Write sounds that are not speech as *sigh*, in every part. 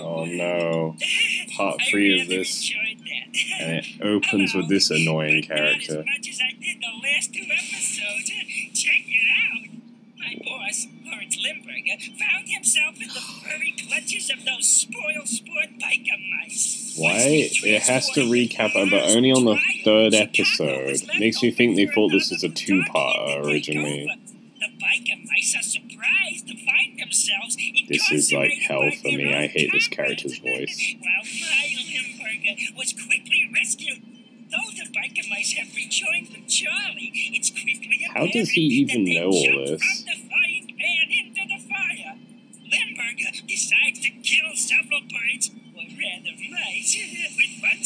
Oh *laughs* no. Part three of this. And it *laughs* opens with this annoying character. Check it out. My boss, Lawrence Limburger, found himself in the furry clutches of those spoil sport biker mice. Why? It has to recap, but only on the third episode. Makes me think they thought this was a two-part originally. The biker mice are surprised to find themselves This is like hell for me. I hate this character's voice. Limburger was quickly rescued. Though the biker mice have rejoined with Charley, it's quickly How does he even know all this? Limburger decides to kill several birds, or rather mice, *laughs* with one.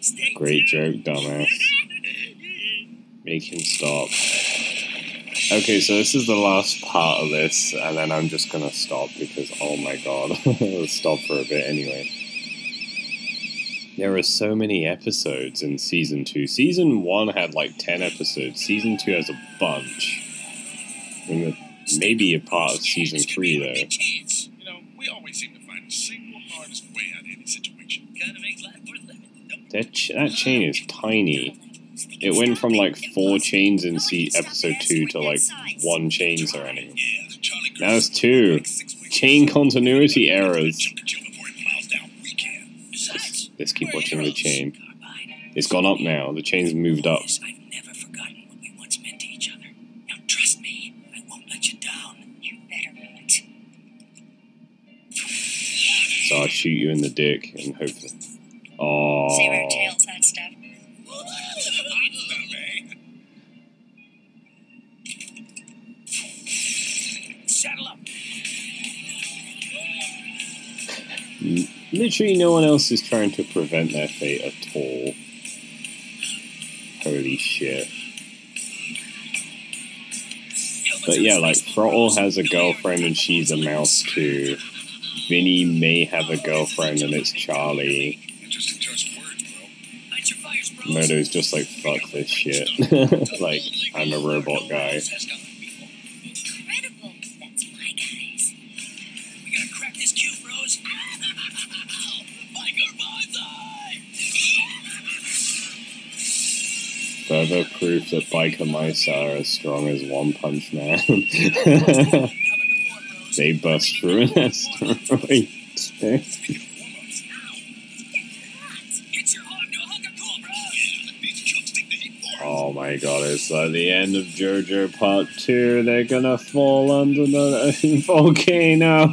Stay Great joke, dumbass. *laughs* Make him stop. Okay, so this is the last part of this, and then I'm just gonna stop because, oh my god, *laughs* stop for a bit anyway. There are so many episodes in season two. Season one had like 10 episodes, season two has a bunch. I mean, maybe a part of season three, though. You know, we always seem to find the single hardest way out of any situation. Gotta make life worth living. That, ch- that chain is tiny. It went from like four chains in se- episode two to like one chain it. Now it's two. Chain continuity errors. Let's keep watching the chain. It's gone up now. The chain's moved up. So I'll shoot you in the dick and hopefully. Oh. Saber tails that Literally, no one else is trying to prevent their fate at all. Holy shit. But yeah, like, Throttle has a girlfriend and she's a mouse too. Vinnie may have a girlfriend and it's Charley. Modo's just like, fuck this shit. *laughs* like, I'm a robot guy. Further proof that biker mice are as strong as One Punch Man. *laughs* They bust through an asteroid. Oh my god, it's like the end of JoJo Part 2. They're gonna fall under the *laughs* volcano.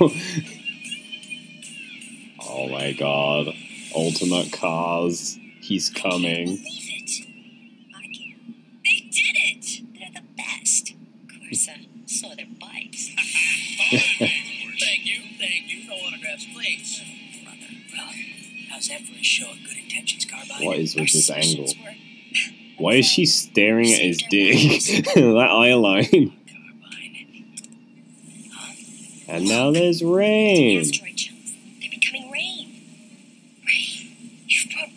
oh my god. Ultimate Cars. He's coming. Is with this angle? Why is she staring at his dick? *laughs* that eye line. And now there's rain. They're becoming rain. Rain. You've brought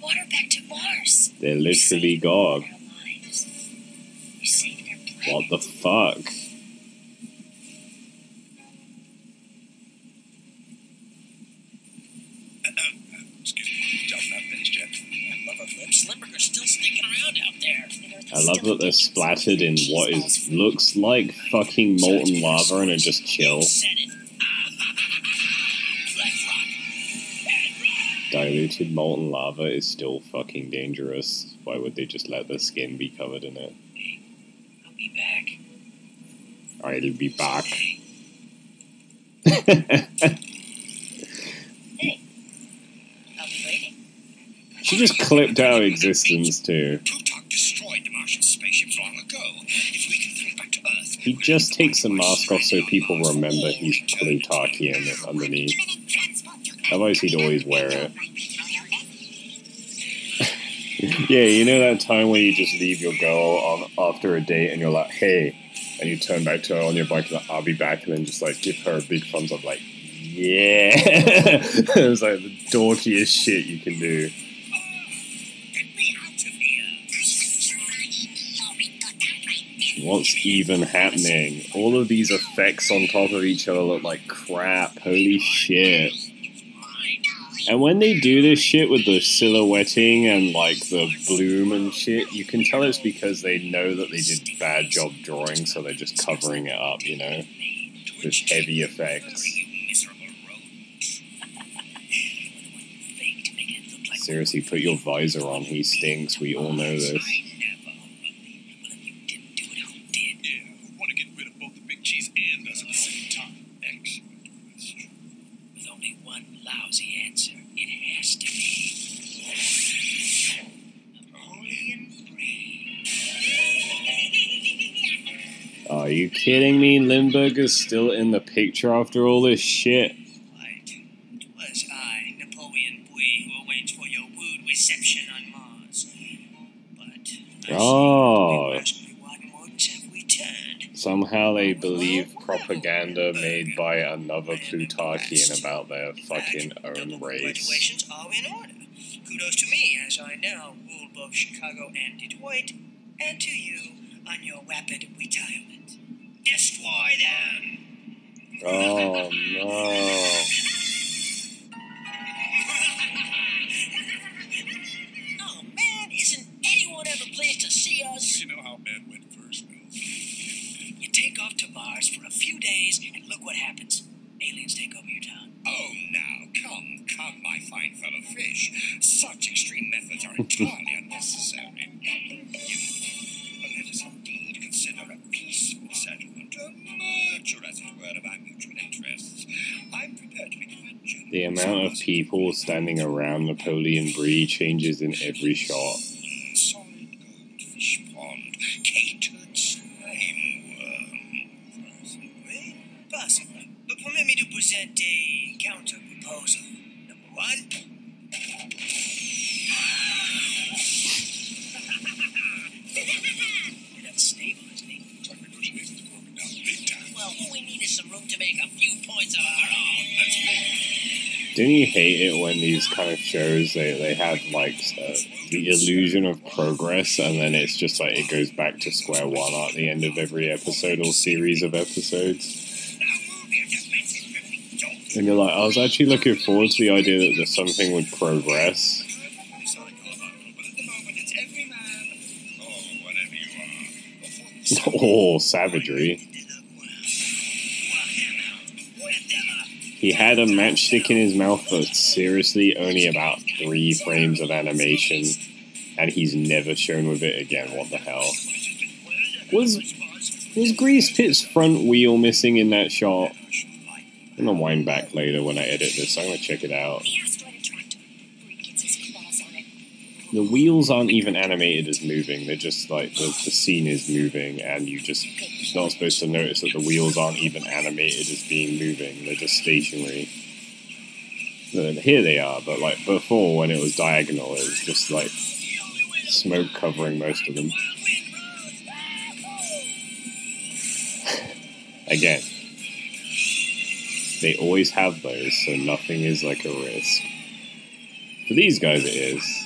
Lips. Still sneaking around out there. I love that they're splattered in what is looks like fucking molten lava and are just chill. Said it. Let's rock. And rock. Diluted molten lava is still fucking dangerous. Why would they just let the skin be covered in it? I'll be back. Alright, it'll be back. *laughs* *laughs* I'll be waiting. She just clipped out of existence too. Plutarch destroyed the Martian spaceships long ago. If we can fly back to Earth, He just takes the mask off so people remember he's Plutarkian underneath. Otherwise, he'd always wear it. Yeah, you know that time where you just leave your girl on after a date and you're like, hey, and you turn back to her on your bike, and like, I'll be back, and then just like give her a big thumbs up, like, yeah. *laughs* it's like the dorkiest shit you can do. What's even happening? All of these effects on top of each other look like crap. Holy shit. And when they do this shit with the silhouetting and like the bloom and shit, you can tell it's because they know that they did bad job drawing, so they're just covering it up, you know? With heavy effects. Seriously, put your visor on. He stinks. We all know this. Me? Limburger's still in the picture after all this shit. Right. It was I, Napoleon Brie, who arranged for your rude reception on Mars. But I Oh. you raspberry wine wardens have returned. Somehow they believe propaganda made by another Plutarkian about their fucking own race. Congratulations are in order. Kudos to me, as I now rule both Chicago and Detroit, and to you on your rapid retirement. Destroy them! Oh no. People standing around Napoleon Brie changes in every shot. Possibly. But permit me to present a counter proposal. Number one. Don't you hate it when these kind of shows they, they have like uh, the illusion of progress and then it's just like it goes back to square one at the end of every episode or series of episodes? And you're like, I was actually looking forward to the idea that there's something would progress. *laughs* Sorry, Colorado, He had a matchstick in his mouth for seriously only about three frames of animation, and he's never shown with it again. What the hell? Was was Grease Pit's front wheel missing in that shot? I'm gonna wind back later when I edit this. I'm gonna check it out. The wheels aren't even animated as moving. They're just like the, the scene is moving, and you just not supposed to notice that the wheels aren't even animated as being moving. They're just stationary. Then Here they are, but like before, when it was diagonal, it was just like smoke covering most of them. *laughs* Again, they always have those, so nothing is like a risk. For these guys, it is.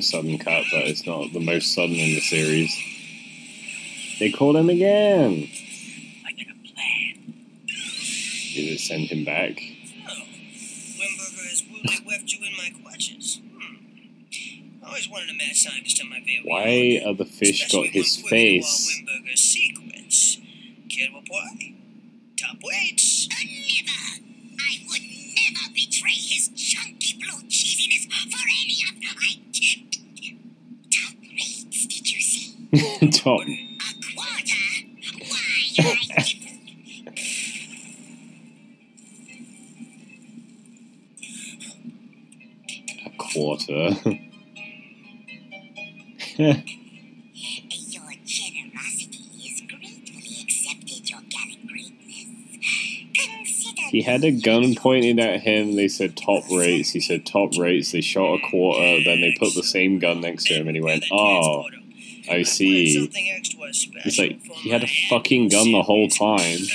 a sudden cut, but it's not the most sudden in the series. They called him again. I got a plan. Did it send him back? Oh, Wimberger has rudely left *laughs* you in my clutches. Hmm. I always wanted a mad scientist in my very Why are the fish got his face? Gallant greatness. Consider He had a gun pointed at him. They said top rates. He said top rates. They shot a quarter. Then they put the same gun next to him, and he went, "Oh, I see." It's like he had a fucking gun the whole time. *laughs*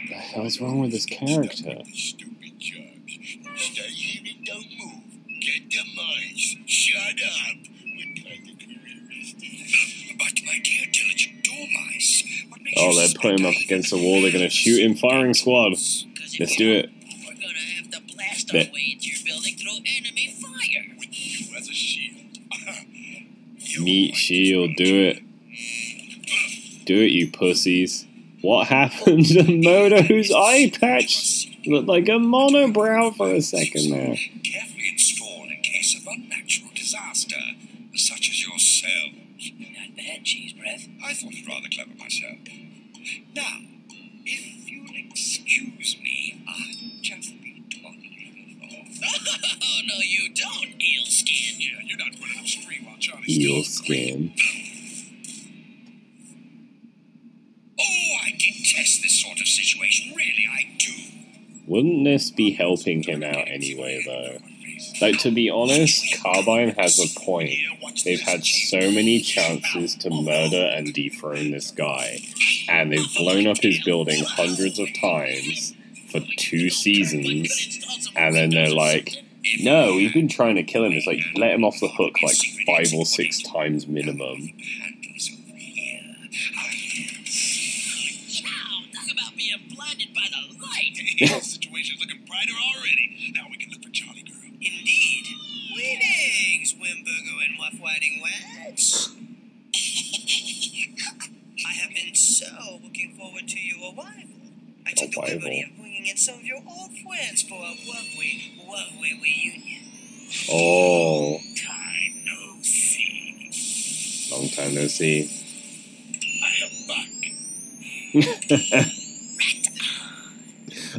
What the hell's wrong with this character? Stupid judge. Stay here and don't move. Get the mice. Shut up. What kind of career is this? *laughs* But my dear diligent dormice, what makes Oh, they're putting him up against the wall. They're gonna shoot him. Firing squad. Let's do it. We're Meat my shield. Do it. Do it, you pussies. What happened *laughs* to Modo's eye patch? Looked like a monobrow for a second there. Carefully installed in case of unnatural disaster, such as yourselves. Not bad, cheese breath. I thought it rather clever myself. Now, if you'll excuse me, I'll just be talking Oh, *laughs* no, you don't, Eel skin. Oh, I detest this sort of situation. Really, I do. Wouldn't this be helping him out anyway, though? Like, to be honest, Carbine has a point. They've had so many chances to murder and dethrone this guy, and they've blown up his building hundreds of times for two seasons, and then they're like, no, we've been trying to kill him. It's like, let him off the hook like five or six times minimum. Handles over here. Wow, talk about being blinded by the light. *laughs* the situation's looking brighter already. Now we can look for Charley Girl. Indeed. Greetings, Wimbergo and Wuff Whiting Wax. *laughs* I have been so looking forward to your arrival. I took the Arrival. liberty of bringing in some of your old friends for a lovely, lovely reunion. Oh, Time no see. long time no see. I am back.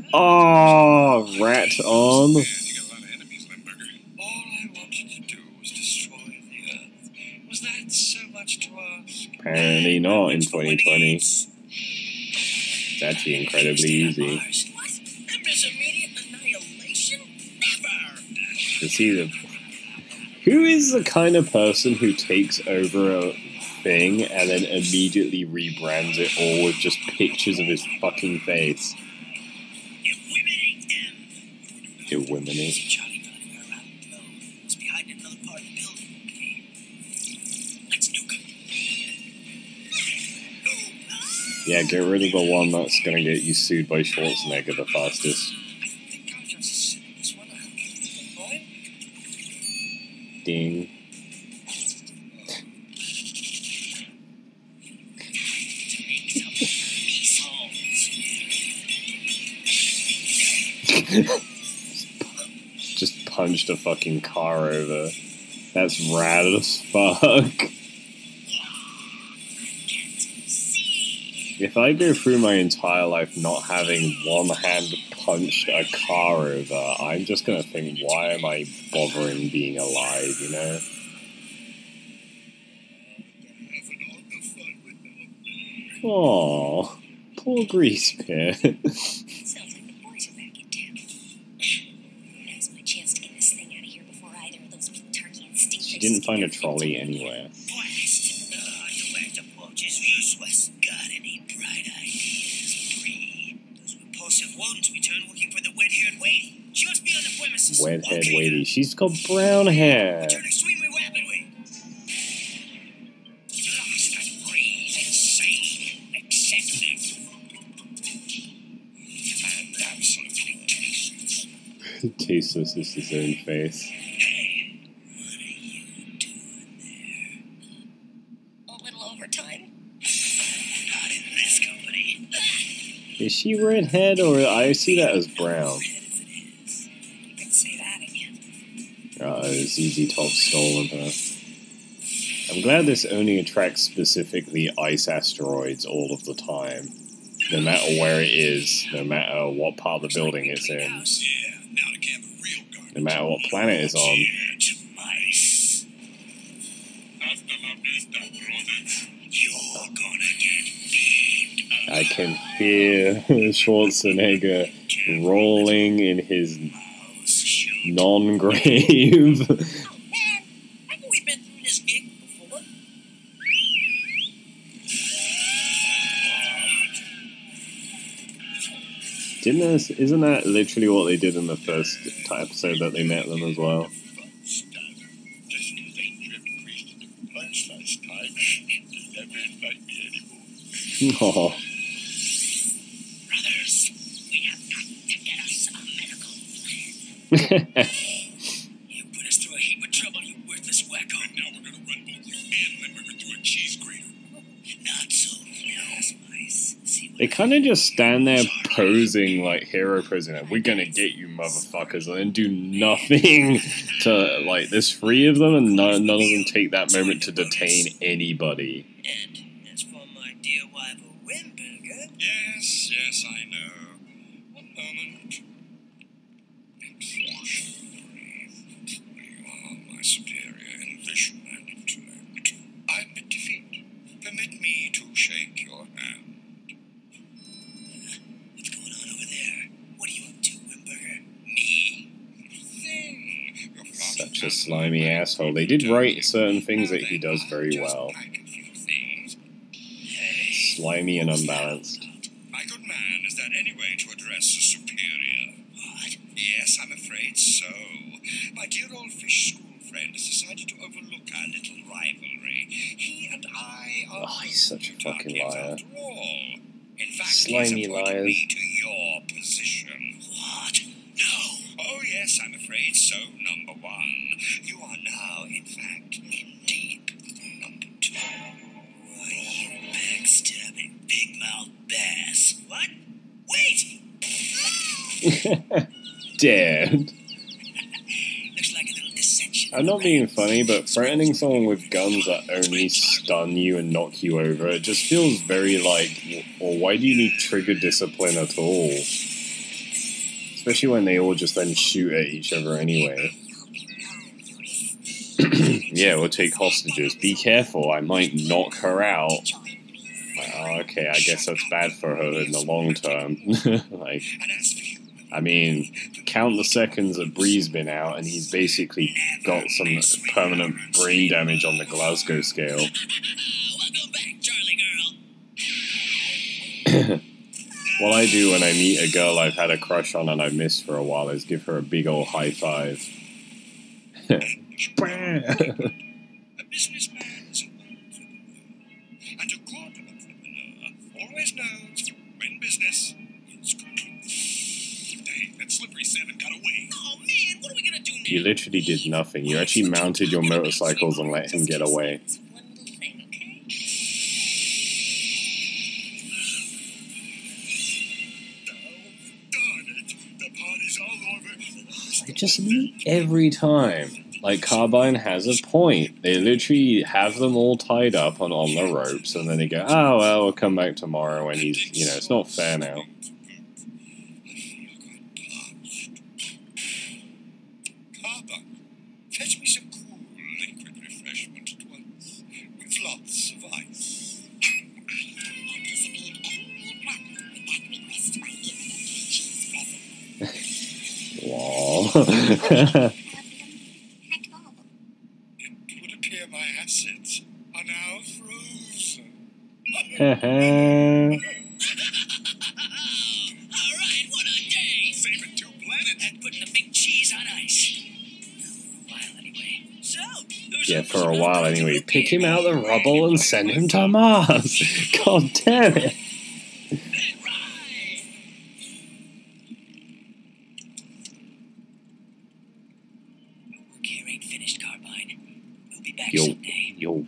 *laughs* oh, rat on. Man, you got a lot of enemies, Limburger. All I wanted to do was destroy the Earth. Was that so much to ask? Apparently not in 2020. It's actually incredibly easy. See the. Who is the kind of person who takes over a thing and then immediately rebrands it all with just pictures of his fucking face? Them! Okay. Let's nuke him. Yeah, get rid of the one that's gonna get you sued by Schwarzenegger the fastest. *laughs* Just punched a fucking car over. That's rad as fuck. If I go through my entire life not having one hand punched a car over, I'm just gonna think, why am I bothering being alive, you know? having all the fun with no Aww, poor Grease Pit. Like the boys are back Wet head lady. She's got brown hair. Return extremely rapidly. Blast and breathe insane, excessive, and absolutely tasteless. Is his own face. Hey, what are you doing there? A little overtime. Not in this company. Is she redhead or I see that as brown? ZZ Top stolen her. Uh, I'm glad this only attracts specifically ice asteroids all of the time. No matter where it is, no matter what part of the building it's in, no matter what planet it's on. I can hear *laughs* Schwarzenegger rolling in his non-grave. Oh, man, haven't we been through this gig before? Didn't this, isn't that literally what they did in the first episode that they met them as well? *laughs* Just You put us through a heap of trouble, you worthless wacko. Now we're gonna run both you and Limerick through a cheese grater. Not so fast, mice. They kind of just stand there posing like hero prisoner. We're gonna get you, motherfuckers, and then do nothing *laughs* to like. There's three of them, and none, none of them take that moment to detain anybody. And as for my dear wife, Wimberger, Yes, yes, I know. One moment. I admit defeat. Permit me to shake your hand. what's going on over there? What you to, Wimberger? Me? Such a slimy asshole. They did write certain things that he does very well. Slimy and unbalanced. My good man, is there any way to address a superior? What? Yes, I'm afraid so. My dear old fish school friend has decided to overlook our little rivalry. He and I are Oh, he's such a fucking liar. after all. In fact, Slimy he's appointed liars. me to your position. What? No. Oh yes, I'm afraid so. Number one, you are now, in fact, in deep. Number two. Why, you backstabbing, big mouth bass. What? Wait! *laughs* Dead. Looks like a little dissension. I'm not being funny, but threatening someone with guns that only stun you and knock you over, it just feels very like, or why do you need trigger discipline at all? Especially when they all just then shoot at each other anyway. *clears throat* yeah, we'll take hostages. Be careful, I might knock her out. Like, oh, okay, I guess that's bad for her in the long term. *laughs* like, I mean, count the seconds that Brie's been out, and he's basically got some permanent brain damage on the Glasgow scale. Welcome back, Charley girl. What I do when I meet a girl I've had a crush on and I've missed for a while is give her a big old high five. *laughs* *laughs* *laughs* You literally did nothing. You actually mounted your motorcycles and let him get away. They just every time. Like Carbine has a point. They literally have them all tied up on, on the ropes, and then they go, "Oh well, we'll come back tomorrow." And he's, you know, it's not fair now. Would appear my assets are now frozen. Alright, what a day! Saving two planets. And putting the big cheese on ice. For a while, anyway. So, yeah, for a while anyway. Pick him out of the rubble and send him to Mars. *laughs* God damn it.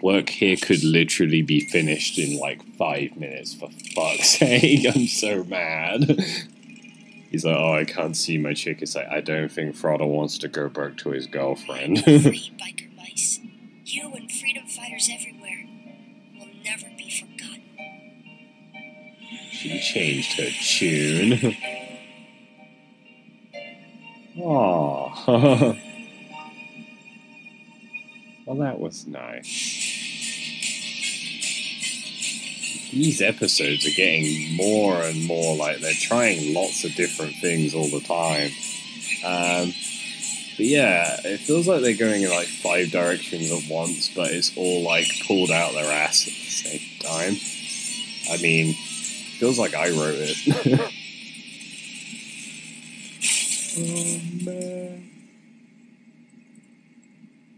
Work here could literally be finished in like five minutes. For fuck's *laughs* sake, I'm so mad. He's like, oh, I can't see my chick. It's like, I don't think Frodo wants to go back to his girlfriend. Free *laughs* biker mice. You and freedom fighters everywhere will never be forgotten. she changed her tune. *laughs* Aww. well, that was nice. These episodes are getting more and more like they're trying lots of different things all the time. Um, but yeah, it feels like they're going in like five directions at once, but it's all like pulled out their ass at the same time. I mean, feels like I wrote it. *laughs*